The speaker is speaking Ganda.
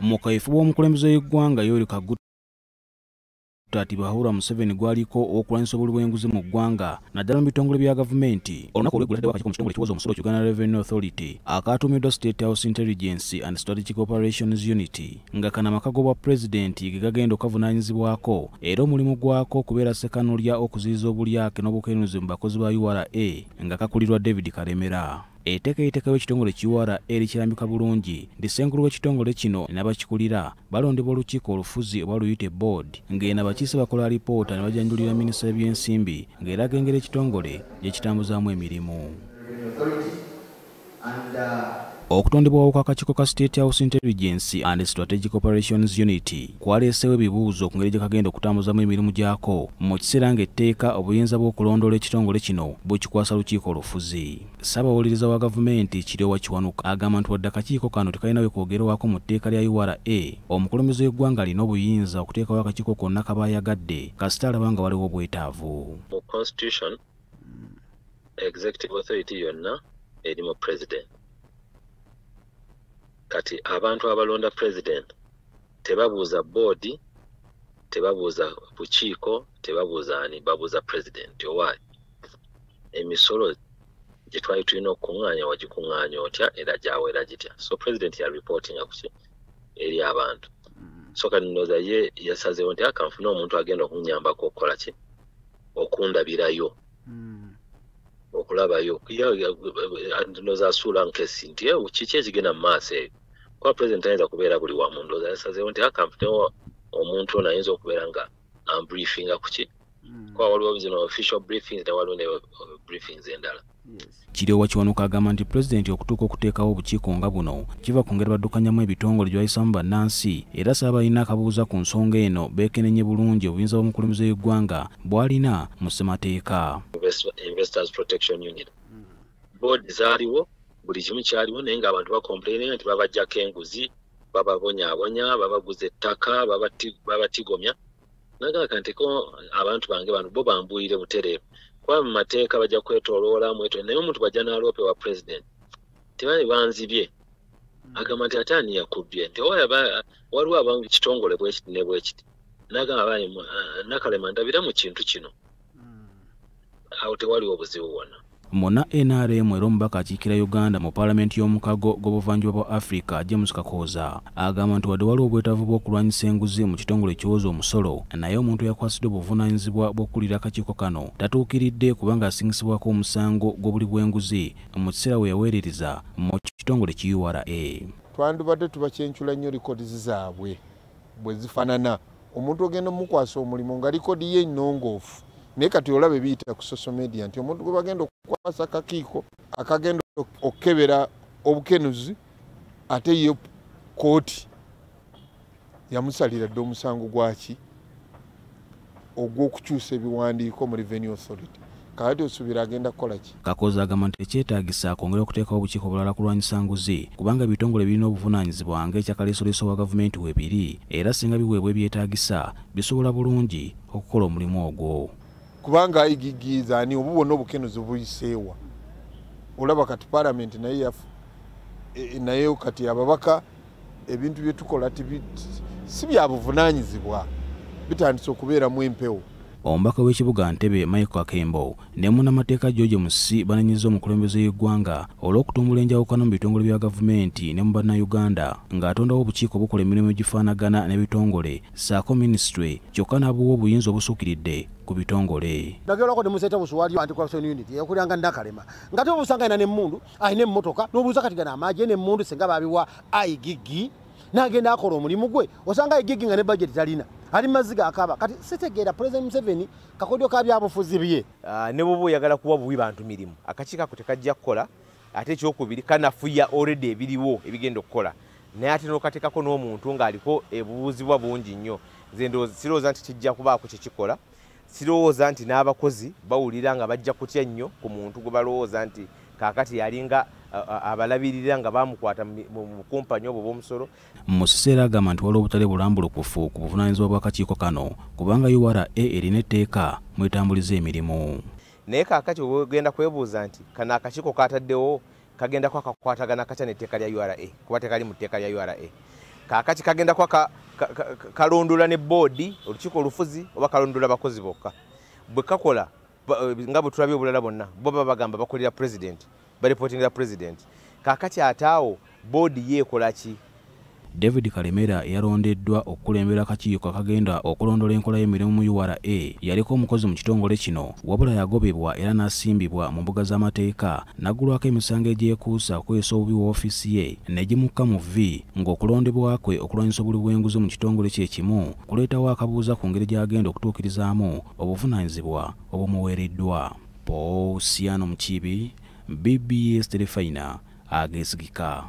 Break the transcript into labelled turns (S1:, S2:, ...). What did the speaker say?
S1: mu kaifo bw'omukulembeze w'eggwanga yoweri kaguta ati bahura museveni gwaliko okulwanyisa obuli bw'enguzi mu ggwanga naddala mu bitongole bya gavumenti. Olunaku olweggulateddewo akakiko mu kitongole ekiwoza omusolo uganda revenue authority akatuumiddwa state house intelligence and strategic operations unity nga kano amaka g'obwa pulezidenti ge gagenda okavunaanyizibwako era omulimu gwako okubeera sekanolya okuziyiza obulyake n'obukenuzi mu bakozi ba ura nga kakulirwa david karemera eteekateeka w'ekitongole kiwara erikirambika bulungi lisenkulu w'ekitongole kino n'abakikulira balondebwa olukiiko olufuzi oba luyite board ng'eno abakiise bakola alipoota ne bajanjulira minisita y'ebyensimbi ng'eraga engeri ekitongole gye kitambuzaamu emirimu okutondebwawo kw'akakiiko ka state house intelligence and strategic operations unity kwaleesewo ebibuuzo ku ngeri gye kagenda okutambuzamu emirimu gyako mu kiseera ng'etteeka obuyinza bw'okulondoola ekitongole kino bukikwasa lukiiko olufuzi. Ssaabawuliriza wa gavumenti kiryowa kiwanuka agamba nti wadde akakiiko kano tekalina we kwogerwako mu tteeka lya ura omukulembeze w'eggwanga alina obuyinza okuteekawo akakiiko konna kaba ayagadde kasita alaba nga waliwo obwetaavu.
S2: Mu constitution executive authority yonna eri mu president kati abantu abalonda president tebabuuza boodi tebabuuza bukiiko tebabuuza ani babuuza president owaayi emisolo gye twali tulina okukuŋŋaanya wagikuŋŋaanya otya era gyawera gitya? So president yareportinga kuki eri abantu. So kati ndowooza ye yasazeewo nti akanfune omuntu agenda okunyambako okukola ki? Okundabirayo okulabayo ndowooza asuula nkesi nti kiki ekigenda mu maaso eyo kuba president ayinza kubeera buli wamu. Ndowooza yasazeewo nti akamfunewo omuntu ono ayinza okubeera nga ambriefinga kuki kuba waliwo zino official briefings ne waliwo ne briefings endala.
S1: Kiryowa kiwanuka agamba nti pulezidenti okutuuka okuteekawo obukiiko nga buno. Kiva ku ngeri baddukanyamu ebitongole gye bayisamu bannansi era saaba alina akabuuza ku nsonga eno beekenenye bulungi obuyinza bw'omukulembeze w'eggwanga bw'alina mu ssemateeka
S2: investors protection unit. Board zaaliwo buli kimu kyaliwo naye ng'abantu bakomplaininga nti babajjako enguzi bababonyaabonya babaguza ettaka babatigomya. Nagamba ntiko abantu bange bano bo bambuulire butereevu kuba mu mateeka bajja kwetoloola mweto naye omuntu bajja n'aloope wa president tebali banzibye. Agamba nti ate ani yakubbye? Nti waliwo aba kitongole bwekiti ne bwekiti nagamba bani nakalema ndabira mu kintu kino awo tewaliwo obuzibu bwonna.
S1: Muna nrm era omubaka akiikira uganda mu paalamenti y'omukago gw'obuvanjuba bwa africa james kakooza agamba nti wadde waliwo obwetaavu bw'okulwanyisa enguzi mu kitongole ekiwoza omusolo naye omuntu yakwasiddwa obuvunaanyizibwa bw'okukulira akakiiko kano tatuukiridde kubanga asingisibwako omusango gw'obuli bw'enguzi mu kiseera we yaweerereza mu kitongole ki ura
S3: twandibadde tubakyenkyula nnyo likodizi zaabwe bwe zifaanana. Omuntu ogenda omukwasa omulimu nga likodi ye nnongoofu naye kati olabe biyita ku social media nti omuntu gwe bagenda okukwasa akakiiko akagenda okukebera obukenuzi ate ye kooti yamusalira dde omusango gwaki ogw'okukyusa ebiwandiiko mu revenue authority. Kakati osuubira agenda kukola ki?
S1: Kakozi agamba nti ekyetaagisa kwongera okuteekawo obukiiko obulala kulwanyisa nguzi kubanga ebitongole birina obuvunaanyizibwa ng'ekyakaleesoleeso wa gavumenti weebiri era singa biweebwa ebyetaagisa bisobola bulungi okukola omulimu ogwo
S3: kubanga ayigigiizaani obu bwonna obukenuzi buyiseewa. Olaba kati paalamenti naye yafu naye kati ababaka ebintu byetukola si bya buvunaanyizibwa. Bitandise okubeeramu empewo
S1: omubaka w'ekibuga ntebe michael akembo ne munnamateeka george musi bananyiza omukulembeze w'eggwanga olw'okutumbula enjawukano mu bitongole bya gavumenti ne mu bannayuganda ng'atondawo obukiiko bukola emirimu egifaanagana n'ebitongole saako minisitule kyokka n'abuwa obuyinza obusuukiridde ku bitongole.
S4: Nagerako nemuseta busuwali anti-corruption unit yakulanga ndakalema. Nga te obusanga ina nemmundu alina emmotoka nobuuza kati gana amagye nemmundu singa babiwa aigigi nagenda akola omulimu gwe osanga aigigi nga ne budget talina ali maziga akaba. Kati sitegeera president museveni kakodyo ka byabufuzi bye.
S5: Ne bwoba oyagala kuwa buwi bantu mirimu. Akakiiko ako tekajja kukola ate ekyokubiri kanafuya already ebiriwo ebigenda okukola. Naye ate nokateekako n'omuntu ng'aliko ebubuuzibwa bungi nnyo. Nze sirowooza nti kijja kubaako kyekikola sirowooza nti n'abakozi bawulira nga bajja kutya nnyo ku muntu gwe balowooza nti kaakati yalinga abalabirira nga bamukwata mu kumpanyi obwo bw'omusolo
S1: mu kiseera agamba nti waliwo obutale bulambulukufu ku buvunaanyizibwa bw'akakiiko kano kubanga ura erina etteeka mwetambuliza emirimu.
S5: Naye kaakati ogenda kwebuuza nti kano akakiiko kataddewo? Kagendako akakwatagana katya n'etteeka lya ura kuba tekali mu tteeka lya ura kakati kagenda kuba ka- ka- ka- ka- kalondola ne boodi olukiiko olufuzi oba kalondola abakozi bokka. Bwe kakola nga bwe tulabye obulala bonna bo baba bagamba bakolera president barepotingira president. Kakati ate awo boodi yeekola ki
S1: david kalemera eyalondeddwa okukulembera akakiiko akagenda okulondola enkola y'emirimu mu ura yaliko omukozi mu kitongole kino. Wabula yagobebwa era n'asimbibwa mu mbuga z'amateeka. N'aggulwako emisango egyekuusa okukozesa obubi woofiisi ye negimukka mu v ng'okulondebwa kwe okulwanyisa obuli bw'enguzi mu kitongole kye kimu kuleetawo akabuuza ku ngeri gy'agenda okutuukirizaamu obuvunaanyizibwa obumuweereddwa. Paul siano mukibi bbs terefayina ageesigika